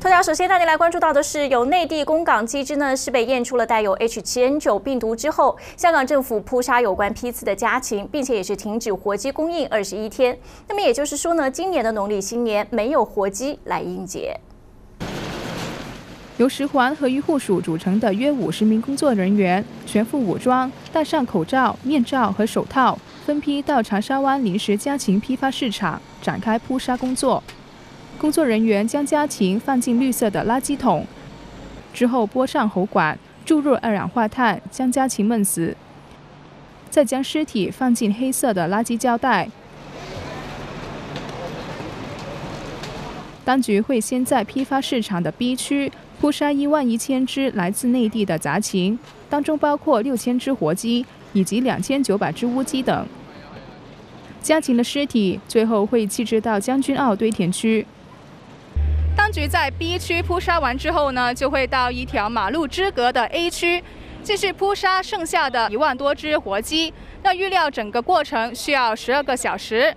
头条首先带您来关注到的是，有内地供港机制呢是被验出了带有 H7N9 病毒之后，香港政府扑杀有关批次的家禽，并且也是停止活鸡供应二十一天。那么也就是说呢，今年的农历新年没有活鸡来应节。由十环和医护署组成的约五十名工作人员，全副武装，戴上口罩、面罩和手套，分批到长沙湾临时家禽批发市场展开扑杀工作。工作人员将家禽放进绿色的垃圾桶，之后拨上喉管，注入二氧化碳，将家禽闷死，再将尸体放进黑色的垃圾胶袋。当局会先在批发市场的 B 区扑杀一万一千只来自内地的杂禽，当中包括六千只活鸡以及两千九百只乌鸡等。家禽的尸体最后会弃置到将军澳堆填区。当局在 B 区扑杀完之后呢，就会到一条马路之隔的 A 区，继续扑杀剩下的一万多只活鸡。那预料整个过程需要十二个小时。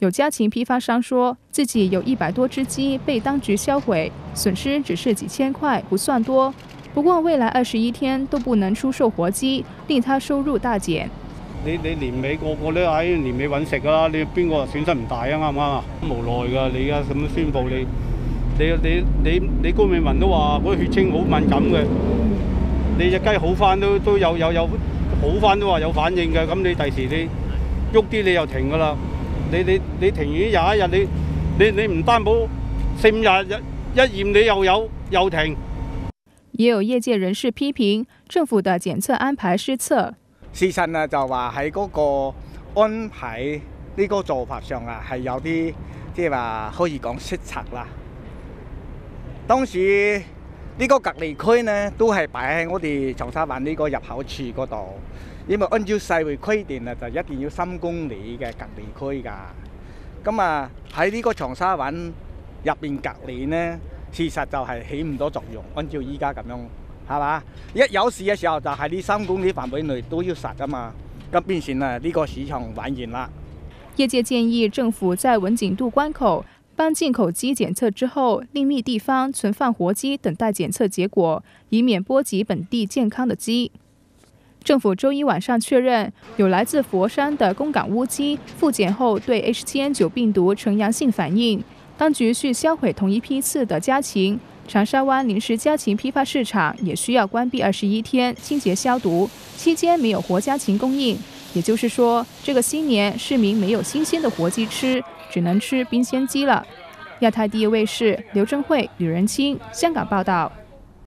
有家禽批发商说自己有一百多只鸡被当局销毁，损失只是几千块，不算多。不过未来二十一天都不能出售活鸡，令他收入大减。你你年尾个个都喺年尾揾食㗎啦，你边个损失唔大啊？啱唔啱啊？无奈噶，你而家咁樣宣布你。你你你你高美文都話嗰血清好敏感嘅，你只雞好翻都都有有有好翻都話有反應嘅，咁你第時你喐啲你又停噶啦，你你你停完廿一日你你你唔擔保四五日一驗你又有又停。也有業界人士批評政府的檢測安排失策。事實呢就話喺嗰個安排呢個做法上啊係有啲即係話可以講失策啦。當時呢個隔離區呢，都係擺喺我哋長沙灣呢個入口處嗰度，因為按照世會規定啊，就一定要三公里嘅隔離區㗎。咁啊喺呢個長沙灣入邊隔離呢，事實就係起唔到作用。按照依家咁樣，係嘛？一有事嘅時候就喺呢三公里範圍內都要殺噶嘛。咁變成啊呢個市場玩完啦。業界建議政府在文景渡關口。帮进口鸡检测之后，另觅地方存放活鸡，等待检测结果，以免波及本地健康的鸡。政府周一晚上确认，有来自佛山的公港乌鸡复检后对 H7N9 病毒呈阳性反应，当局需销毁同一批次的家禽。长沙湾临时家禽批发市场也需要关闭二十一天，清洁消毒，期间没有活家禽供应。也就是说，这个新年市民没有新鲜的活鸡吃，只能吃冰鲜鸡了。亚太第一卫视刘正慧、吕仁清香港报道。